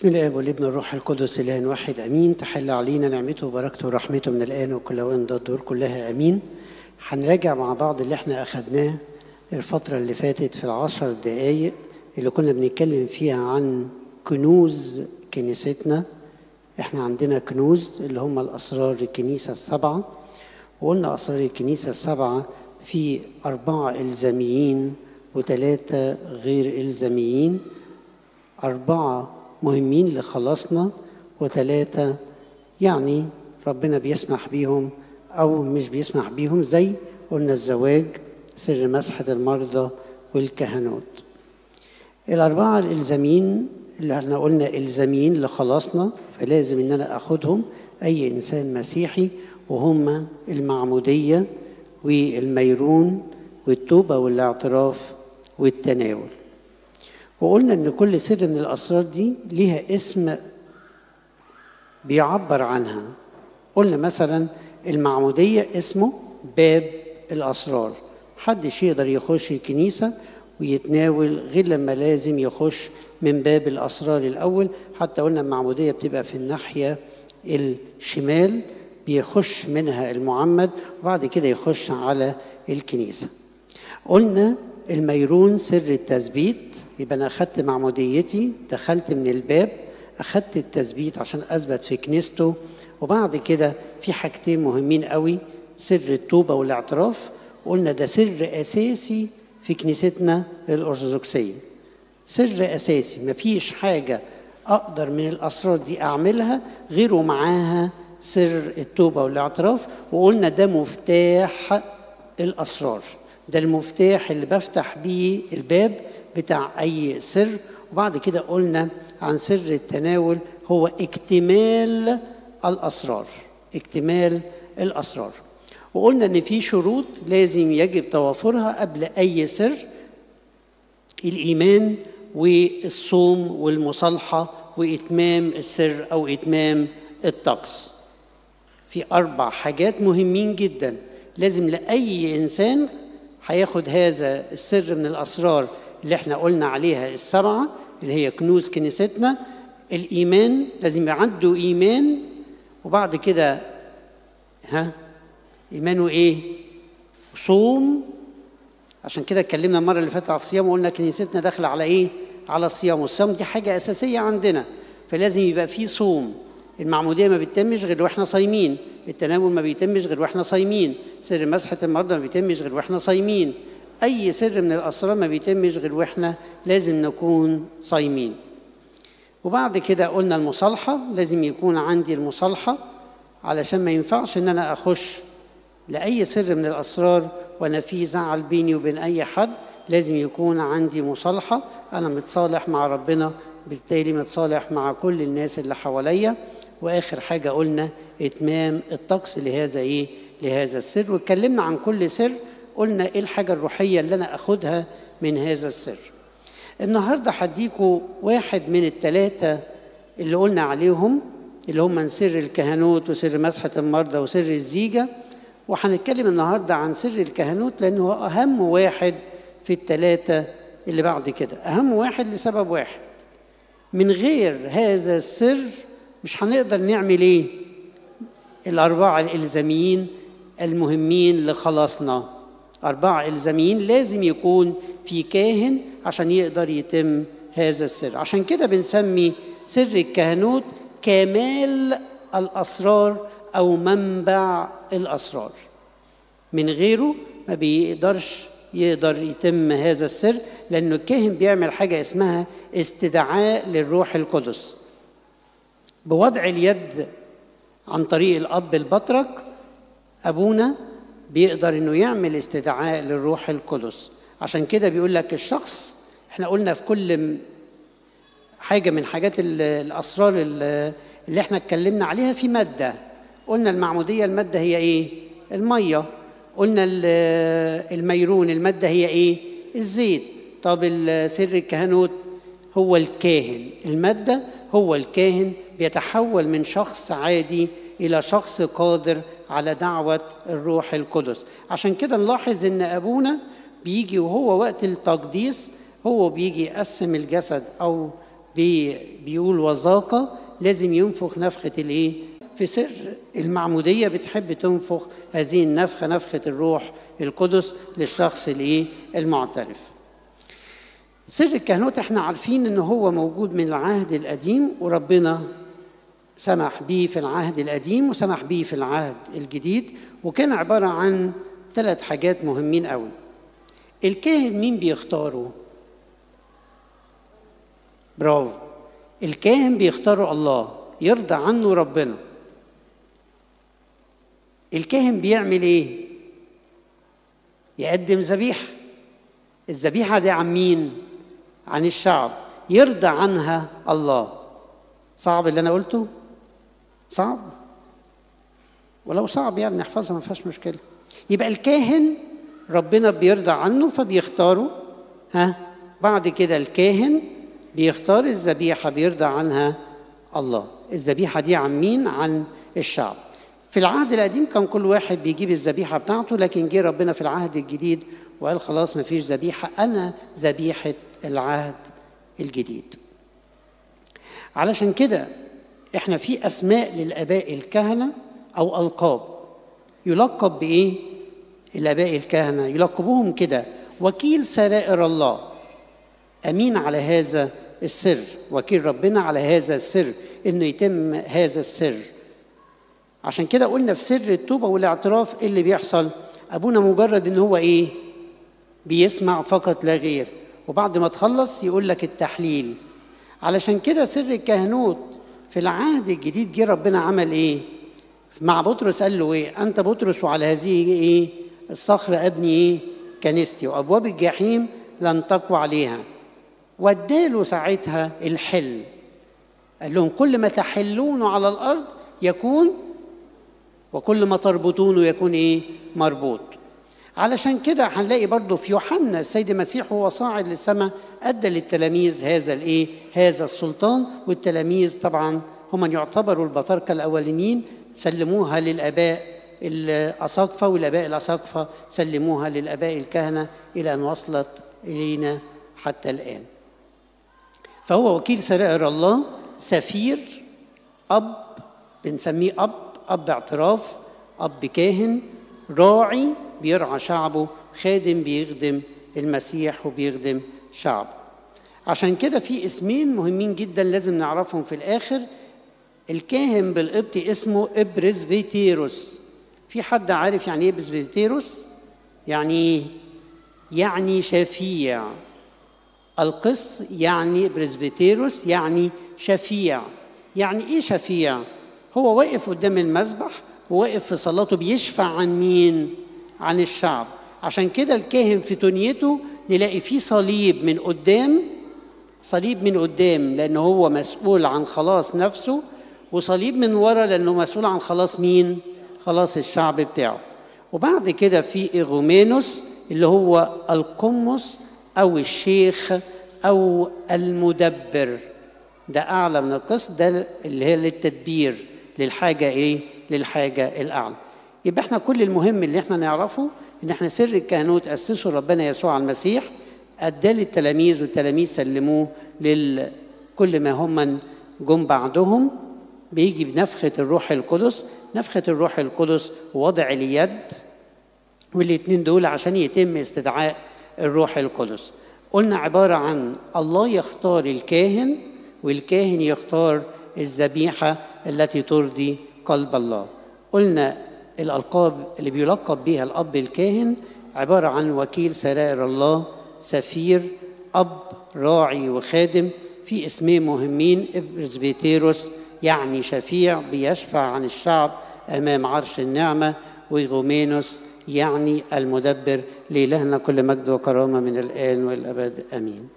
بسم الله والابن الروح القدس اله واحد آمين. تحل علينا نعمته وبركته ورحمته من الآن وكل وان ده الدور كلها آمين. هنراجع مع بعض اللي إحنا أخدناه الفترة اللي فاتت في العشر دقايق اللي كنا بنتكلم فيها عن كنوز كنيستنا. إحنا عندنا كنوز اللي هم الأسرار الكنيسة السبعة. وقلنا أسرار الكنيسة السبعة في أربعة إلزاميين وثلاثه غير إلزاميين أربعة مهمين لخلاصنا وثلاثة يعني ربنا بيسمح بيهم أو مش بيسمح بيهم زي قلنا الزواج سر مسحة المرضى والكهنوت. الأربعة الإلزاميين اللي إحنا قلنا إلزاميين لخلاصنا فلازم إن أنا أخدهم أي إنسان مسيحي وهم المعمودية والميرون والتوبة والاعتراف والتناول. وقلنا إن كل سر من الأسرار دي ليها اسم بيعبر عنها. قلنا مثلا المعمودية اسمه باب الأسرار. محدش يقدر يخش الكنيسة ويتناول غير لما لازم يخش من باب الأسرار الأول. حتى قلنا المعمودية بتبقى في الناحية الشمال بيخش منها المعمد وبعد كده يخش على الكنيسة. قلنا الميرون سر التثبيت. يبقى أنا أخدت معموديتي دخلت من الباب أخدت التثبيت عشان أثبت في كنيسته. وبعد كده في حاجتين مهمين قوي سر التوبة والاعتراف. قلنا ده سر أساسي في كنيستنا الأرثوذكسية. سر أساسي مفيش حاجة أقدر من الأسرار دي أعملها غير ومعاها سر التوبة والاعتراف. وقلنا ده مفتاح الأسرار. ده المفتاح اللي بفتح بيه الباب بتاع أي سر. وبعد كده قلنا عن سر التناول هو اكتمال الأسرار اكتمال الأسرار. وقلنا إن في شروط لازم يجب توافرها قبل أي سر الإيمان والصوم والمصالحة وإتمام السر أو إتمام الطقس. في أربع حاجات مهمين جدا لازم لأي إنسان هياخد هذا السر من الأسرار اللي إحنا قلنا عليها السبعة اللي هي كنوز كنيستنا. الإيمان لازم يبقى عنده إيمان وبعد كده ها إيمانه إيه؟ صوم. عشان كده اتكلمنا المرة اللي فاتت على الصيام وقلنا كنيستنا داخلة على إيه؟ على الصيام. والصيام دي حاجة أساسية عندنا فلازم يبقى في صوم. المعمودية ما بتتمش غير وإحنا صايمين. التناول ما بيتمش غير وإحنا صايمين. سر مسحة المرضى ما بيتمش غير وإحنا صايمين. أي سر من الأسرار ما بيتمش غير وإحنا لازم نكون صايمين. وبعد كده قلنا المصالحة لازم يكون عندي المصالحة علشان ما ينفعش إن أنا أخش لأي سر من الأسرار وأنا في زعل بيني وبين أي حد لازم يكون عندي مصالحة. أنا متصالح مع ربنا بالتالي متصالح مع كل الناس اللي حواليا. وآخر حاجة قلنا إتمام الطقس لهذا إيه؟ لهذا السر. واتكلمنا عن كل سر قلنا إيه الحاجة الروحية اللي أنا أخدها من هذا السر. النهارده هديكوا واحد من الثلاثه اللي قلنا عليهم اللي هم سر الكهنوت وسر مسحة المرضى وسر الزيجة. وهنتكلم النهارده عن سر الكهنوت لأنه هو أهم واحد في الثلاثه اللي بعد كده. أهم واحد لسبب واحد. من غير هذا السر مش هنقدر نعمل إيه؟ الاربعه الإلزاميين المهمين لخلاصنا. اربعه إلزاميين لازم يكون في كاهن عشان يقدر يتم هذا السر. عشان كده بنسمي سر الكهنوت كمال الأسرار أو منبع الأسرار. من غيره ما بيقدرش يقدر يتم هذا السر لأنه الكاهن بيعمل حاجة اسمها استدعاء للروح القدس. بوضع اليد عن طريق الأب البطرك أبونا بيقدر إنه يعمل استدعاء للروح القدس. عشان كده بيقول لك الشخص إحنا قلنا في كل حاجة من حاجات الأسرار اللي إحنا اتكلمنا عليها في مادة. قلنا المعمودية المادة هي إيه؟ المية. قلنا الميرون المادة هي إيه؟ الزيت. طب سر الكهنوت هو الكاهن المادة هو الكاهن بيتحول من شخص عادي إلى شخص قادر على دعوة الروح القدس عشان كده نلاحظ إن أبونا بيجي وهو وقت التقديس هو بيجي يقسم الجسد أو بي بيقول وذاق لازم ينفخ نفخة الإيه؟ في سر المعمودية بتحب تنفخ هذه النفخة نفخة الروح القدس للشخص الإيه؟ المعترف. سر الكهنوت إحنا عارفين ان هو موجود من العهد القديم وربنا سمح به في العهد القديم وسمح به في العهد الجديد وكان عبارة عن ثلاث حاجات مهمين قوي. الكاهن مين بيختاره؟ برافو. الكاهن بيختاره الله يرضى عنه ربنا. الكاهن بيعمل إيه؟ يقدم ذبيحة. الذبيحة دي عن مين؟ عن الشعب يرضى عنها الله. صعب اللي أنا قلته؟ صعب. ولو صعب يعني نحفظها ما فيهاش مشكلة. يبقى الكاهن ربنا بيرضى عنه فبيختاره ها؟ بعد كده الكاهن بيختار الذبيحة بيرضى عنها الله. الذبيحة دي عن مين؟ عن الشعب. في العهد القديم كان كل واحد بيجيب الذبيحة بتاعته لكن جه ربنا في العهد الجديد وقال خلاص ما فيش ذبيحة أنا ذبيحة العهد الجديد. علشان كده إحنا في أسماء للآباء الكهنة أو ألقاب. يلقب بإيه؟ الآباء الكهنة. يلقبوهم كده وكيل سرائر الله. أمين على هذا السر وكيل ربنا على هذا السر إنه يتم هذا السر. عشان كده قلنا في سر التوبة والاعتراف إيه اللي بيحصل؟ أبونا مجرد إن هو إيه؟ بيسمع فقط لا غير. وبعد ما تخلص يقول لك التحليل. علشان كده سر الكهنوت في العهد الجديد جه ربنا عمل إيه؟ مع بطرس قال له إيه؟ أنت بطرس وعلى هذه إيه؟ الصخر أبني إيه؟ كنيستي. وأبواب الجحيم لن تقوى عليها. واداله ساعتها الحل قال لهم كل ما تحلونه على الأرض يكون وكل ما تربطونه يكون إيه؟ مربوط. علشان كده هنلاقي برضه في يوحنا السيد المسيح وهو صاعد للسماء أدى للتلاميذ هذا الإيه؟ هذا السلطان والتلاميذ طبعا هم من يعتبروا البطاركه الاولين سلموها للآباء الأساقفة والآباء الأساقفة سلموها للآباء الكهنة إلى أن وصلت إلينا حتى الآن. فهو وكيل سرائر الله سفير أب بنسميه أب أب اعتراف أب كاهن راعي بيرعى شعبه خادم بيخدم المسيح وبيخدم شعبه. عشان كده في اسمين مهمين جدا لازم نعرفهم في الآخر. الكاهن بالقبطي اسمه ابرزفيتيروس في حد عارف يعني إيه برزفيتيروس يعني يعني شفيع. القس يعني برزبيتيروس يعني شفيع. يعني إيه شفيع؟ هو واقف قدام المذبح وواقف في صلاته بيشفع عن مين؟ عن الشعب. عشان كده الكاهن في تونيته نلاقي فيه صليب من قدام صليب من قدام لأنه هو مسؤول عن خلاص نفسه وصليب من ورا لأنه مسؤول عن خلاص مين؟ خلاص الشعب بتاعه. وبعد كده في إيغومينوس اللي هو القمص أو الشيخ أو المدبر. ده أعلى من القسط ده اللي هي للتدبير للحاجة إيه؟ للحاجة الأعلى. يبقى إحنا كل المهم اللي إحنا نعرفه إن إحنا سر الكهنوت أسسه ربنا يسوع المسيح أداه للتلاميذ والتلاميذ سلموه لكل ما هم جم بعدهم. بيجي بنفخة الروح القدس نفخة الروح القدس وضع اليد والاتنين دول عشان يتم استدعاء الروح القدس. قلنا عبارة عن الله يختار الكاهن والكاهن يختار الذبيحة التي ترضي قلب الله. قلنا الألقاب اللي بيلقب بها الأب الكاهن عبارة عن وكيل سرائر الله سفير أب راعي وخادم في اسمين مهمين إبرزبيتيروس يعني شفيع بيشفع عن الشعب أمام عرش النعمة وغومينوس يعني المدبر لإلهنا كل مجد وكرامة من الآن والأبد آمين.